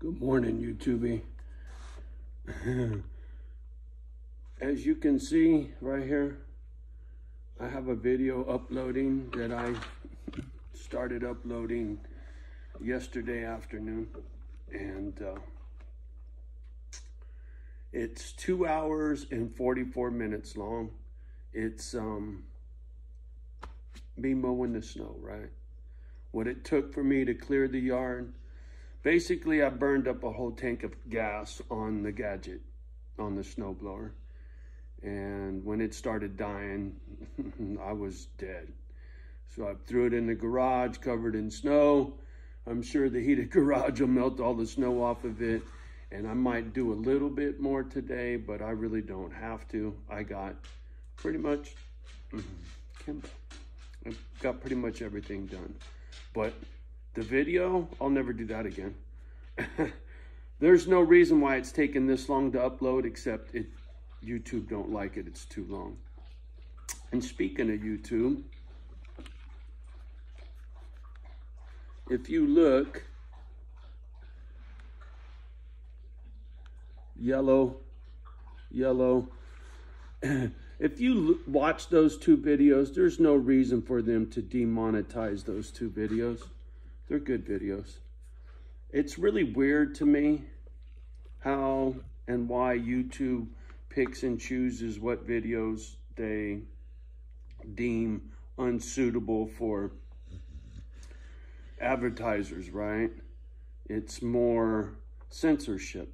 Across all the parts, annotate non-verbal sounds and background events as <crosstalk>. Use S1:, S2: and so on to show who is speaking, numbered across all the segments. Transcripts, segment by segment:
S1: Good morning, YouTube. <clears throat> As you can see right here, I have a video uploading that I started uploading yesterday afternoon. And uh, it's two hours and 44 minutes long. It's um, me mowing the snow, right? What it took for me to clear the yard Basically, I burned up a whole tank of gas on the gadget, on the snowblower. And when it started dying, <laughs> I was dead. So I threw it in the garage covered in snow. I'm sure the heated <laughs> garage will melt all the snow off of it. And I might do a little bit more today, but I really don't have to. I got pretty much, <clears throat> Kimba. I got pretty much everything done. But the video, I'll never do that again. <laughs> There's no reason why it's taken this long to upload except it YouTube don't like it. It's too long. And speaking of YouTube, if you look, yellow, yellow, <clears throat> if you watch those two videos, there's no reason for them to demonetize those two videos. They're good videos. It's really weird to me how and why YouTube picks and chooses what videos they deem unsuitable for advertisers, right? It's more censorship.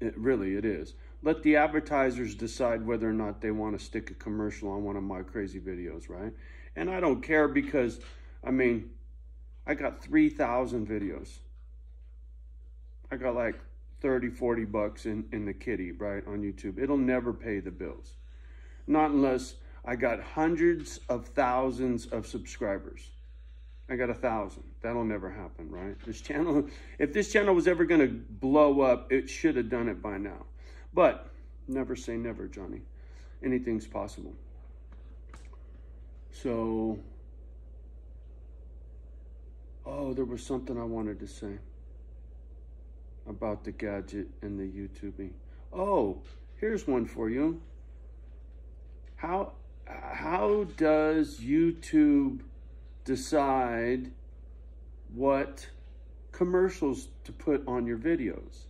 S1: It really it is. Let the advertisers decide whether or not they want to stick a commercial on one of my crazy videos, right? And I don't care because I mean I got 3,000 videos. I got like 30, 40 bucks in, in the kitty, right, on YouTube. It'll never pay the bills. Not unless I got hundreds of thousands of subscribers. I got a thousand. That'll never happen, right? This channel, if this channel was ever going to blow up, it should have done it by now. But never say never, Johnny. Anything's possible. So Oh, there was something I wanted to say about the gadget and the YouTubing. Oh, here's one for you. How how does YouTube decide what commercials to put on your videos?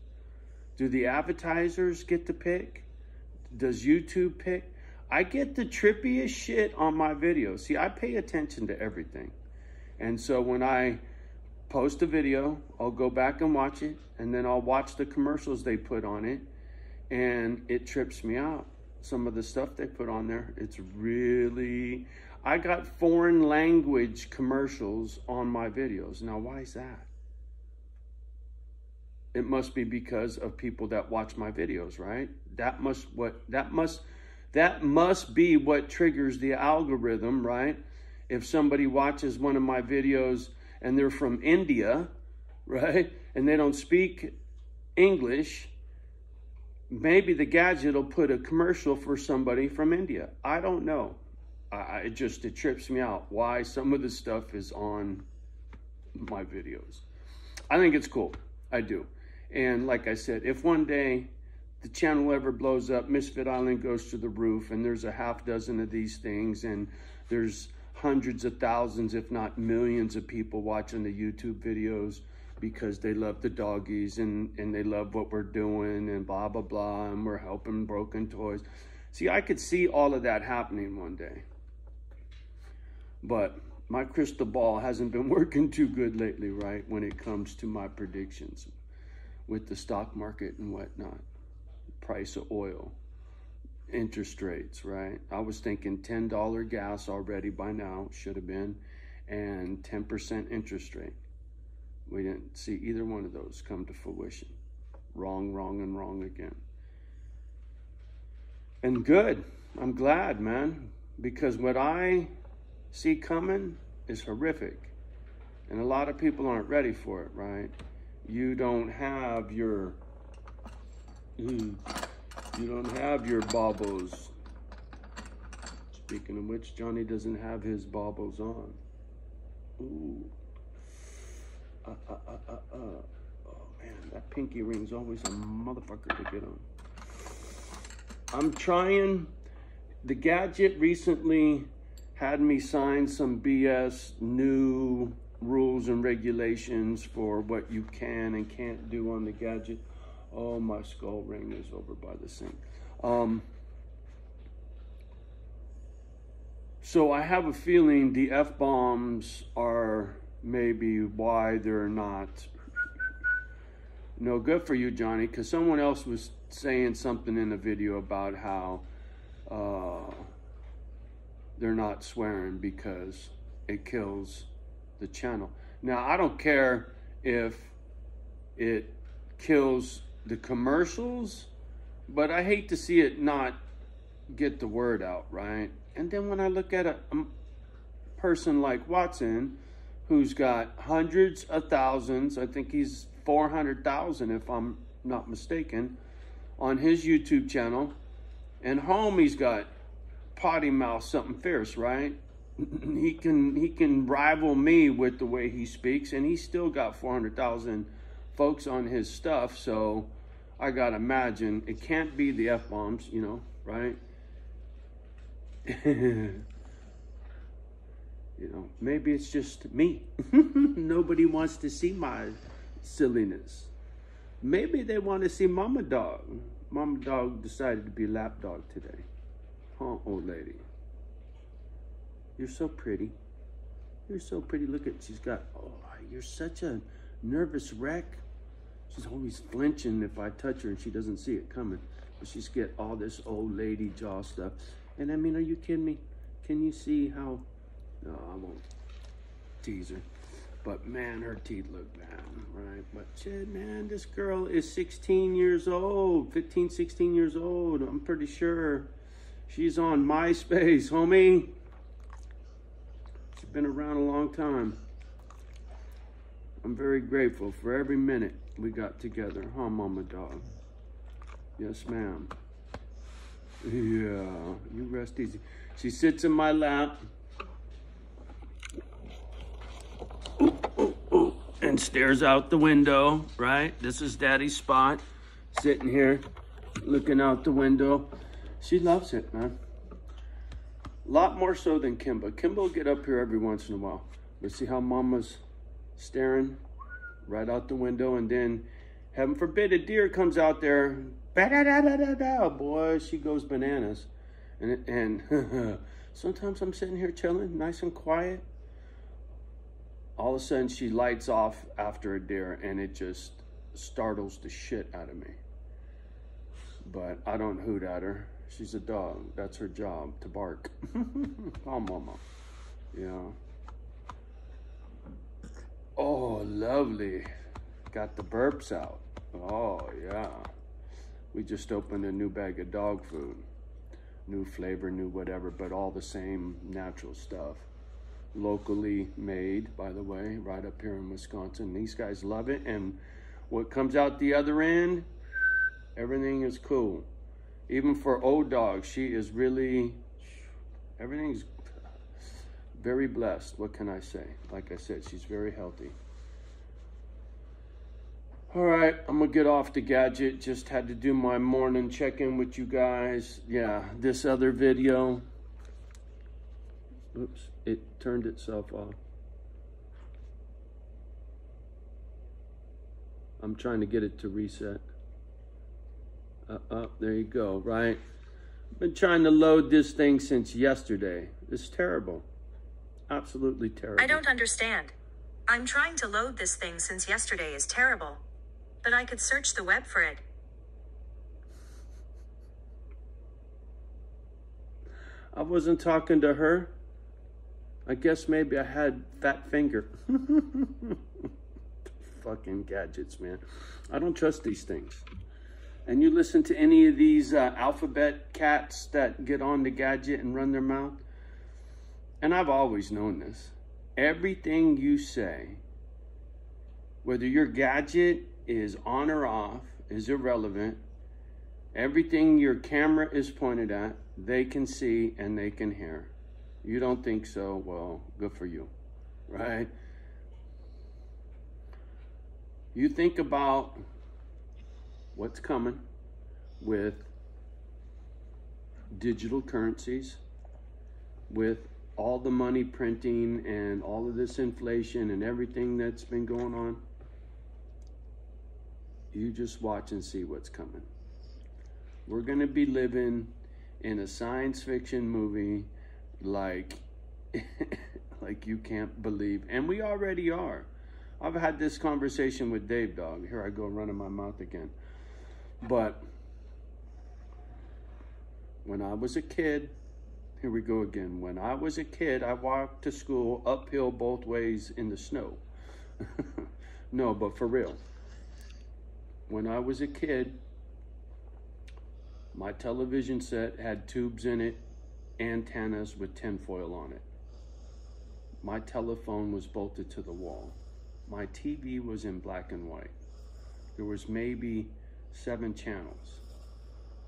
S1: Do the advertisers get to pick? Does YouTube pick? I get the trippiest shit on my videos. See, I pay attention to everything. And so when I post a video, I'll go back and watch it, and then I'll watch the commercials they put on it, and it trips me out. Some of the stuff they put on there, it's really. I got foreign language commercials on my videos. Now, why is that? It must be because of people that watch my videos, right? That must what that must that must be what triggers the algorithm, right? If somebody watches one of my videos and they're from India, <laughs> right? And they don't speak English, maybe the gadget will put a commercial for somebody from India. I don't know. I, it just, it trips me out why some of the stuff is on my videos. I think it's cool. I do. And like I said, if one day the channel ever blows up, Misfit Island goes to the roof and there's a half dozen of these things and there's hundreds of thousands, if not millions of people watching the YouTube videos because they love the doggies and, and they love what we're doing and blah, blah, blah, and we're helping broken toys. See, I could see all of that happening one day. But my crystal ball hasn't been <laughs> working too good lately, right, when it comes to my predictions with the stock market and whatnot, price of oil interest rates, right? I was thinking $10 gas already by now, should have been, and 10% interest rate. We didn't see either one of those come to fruition. Wrong, wrong, and wrong again. And good. I'm glad, man, because what I see coming is horrific. And a lot of people aren't ready for it, right? You don't have your. Mm, you don't have your baubles. Speaking of which, Johnny doesn't have his baubles on. Ooh. Uh, uh, uh, uh, uh. Oh, man, That pinky ring's always a motherfucker to get on. I'm trying. The gadget recently had me sign some BS new rules and regulations for what you can and can't do on the gadget. Oh, my skull ring is over by the sink. Um, so I have a feeling the F bombs are maybe why they're not. No, good for you, Johnny, because someone else was saying something in the video about how uh, they're not swearing because it kills the channel. Now, I don't care if it kills the commercials, but I hate to see it not get the word out, right? And then when I look at a, a person like Watson, who's got hundreds of thousands, I think he's 400,000 if I'm not mistaken, on his YouTube channel, and home he's got potty mouth something fierce, right? <clears throat> he can he can rival me with the way he speaks, and he's still got 400,000 folks on his stuff. So I gotta imagine it can't be the f bombs, you know, right? <laughs> you know, maybe it's just me. <laughs> Nobody wants to see my silliness. Maybe they want to see Mama Dog. Mama Dog decided to be lap dog today. Huh, old lady? You're so pretty. You're so pretty. Look at, she's got, oh, you're such a nervous wreck. She's always flinching if I touch her and she doesn't see it coming. But she's get all this old lady jaw stuff. And I mean, are you kidding me? Can you see how, no, I won't tease her. But man, her teeth look bad, right? But shit, man, this girl is 16 years old, 15, 16 years old. I'm pretty sure she's on MySpace, homie. She's been around a long time. I'm very grateful for every minute we got together, huh, Mama Dog? Yes, ma'am. Yeah, you rest easy. She sits in my lap. and stares out the window, right? This is daddy's spot, sitting here, looking out the window. She loves it, man. A lot more so than Kimba. Kimba will get up here every once in a while. But see how mama's staring right out the window and then, heaven forbid, a deer comes out there, da da da da da boy, she goes bananas. And, and <laughs> sometimes I'm sitting here chilling, nice and quiet, all of a sudden she lights off after a deer and it just startles the shit out of me. But I don't hoot at her. She's a dog. That's her job, to bark. <laughs> oh, mama. Yeah. Oh, lovely. Got the burps out. Oh, yeah. We just opened a new bag of dog food. New flavor, new whatever, but all the same natural stuff locally made, by the way, right up here in Wisconsin. These guys love it. And what comes out the other end, everything is cool. Even for old dogs, she is really, everything's very blessed. What can I say? Like I said, she's very healthy. All right, I'm gonna get off the gadget. Just had to do my morning check-in with you guys. Yeah, this other video. Oops it turned itself off. I'm trying to get it to reset. Uh, uh, there you go, right? Been trying to load this thing since yesterday. It's terrible. Absolutely terrible.
S2: I don't understand. I'm trying to load this thing since yesterday is terrible. But I could search the web for it.
S1: I wasn't talking to her. I guess maybe I had fat finger. <laughs> Fucking gadgets, man. I don't trust these things. And you listen to any of these uh, alphabet cats that get on the gadget and run their mouth. And I've always known this. Everything you say, whether your gadget is on or off, is irrelevant. Everything your camera is pointed at, they can see and they can hear. You don't think so? Well, good for you, right? You think about what's coming with digital currencies, with all the money printing and all of this inflation and everything that's been going on. You just watch and see what's coming. We're going to be living in a science fiction movie like <laughs> like you can't believe and we already are. I've had this conversation with Dave Dog. Here I go running my mouth again. But when I was a kid, here we go again. When I was a kid, I walked to school uphill both ways in the snow. <laughs> no, but for real. When I was a kid, my television set had tubes in it, antennas with tinfoil on it. My telephone was bolted to the wall. My TV was in black and white. There was maybe seven channels.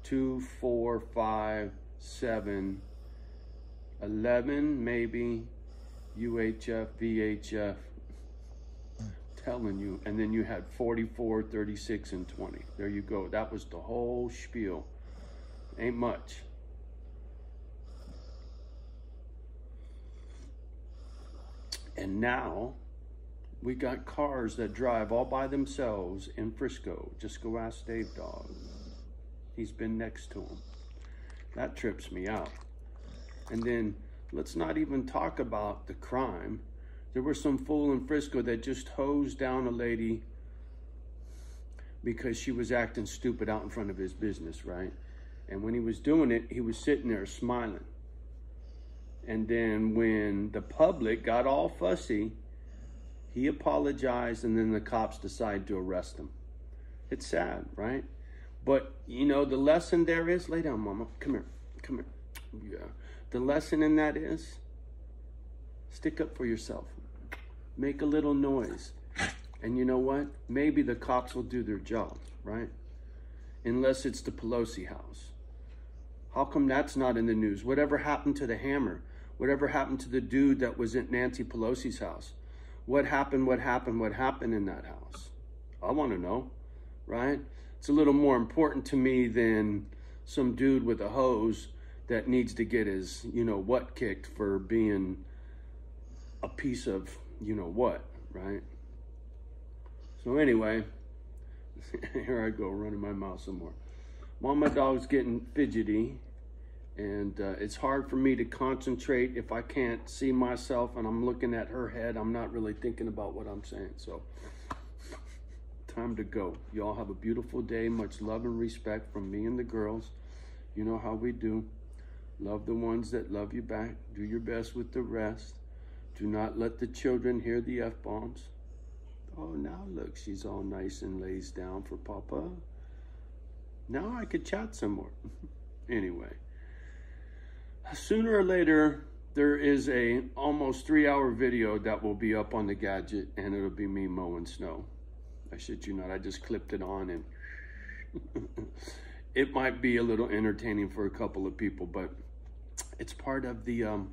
S1: Two, four, five, seven, eleven, maybe, UHF, VHF, telling you. And then you had 44, 36, and 20. There you go. That was the whole spiel. Ain't much. And now we got cars that drive all by themselves in Frisco. Just go ask Dave Dog. He's been next to him. That trips me out. And then let's not even talk about the crime. There was some fool in Frisco that just hosed down a lady because she was acting stupid out in front of his business, right? And when he was doing it, he was sitting there smiling. And then when the public got all fussy, he apologized and then the cops decided to arrest him. It's sad, right? But you know, the lesson there is lay down, mama. Come here. Come here. Yeah. The lesson in that is stick up for yourself. Make a little noise. And you know what? Maybe the cops will do their job, right? Unless it's the Pelosi house. How come that's not in the news? Whatever happened to the hammer? Whatever happened to the dude that was at Nancy Pelosi's house? What happened? What happened? What happened in that house? I want to know, right? It's a little more important to me than some dude with a hose that needs to get his, you know, what kicked for being a piece of, you know, what, right? So anyway, <laughs> here I go running my mouth some more. While my dog's getting fidgety, and uh, it's hard for me to concentrate if I can't see myself and I'm looking at her head. I'm not really thinking about what I'm saying. So, time to go. Y'all have a beautiful day. Much love and respect from me and the girls. You know how we do. Love the ones that love you back. Do your best with the rest. Do not let the children hear the F bombs. Oh, now look, she's all nice and lays down for Papa. Now I could chat some more. <laughs> anyway, sooner or later, there is a almost three hour video that will be up on the gadget and it'll be me mowing snow. I shit you not, I just clipped it on and <laughs> it might be a little entertaining for a couple of people, but it's part of the, um,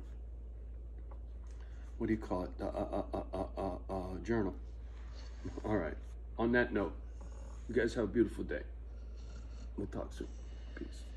S1: what do you call it, uh, uh, uh, uh, journal. All right, on that note, you guys have a beautiful day. We'll talk soon. Peace.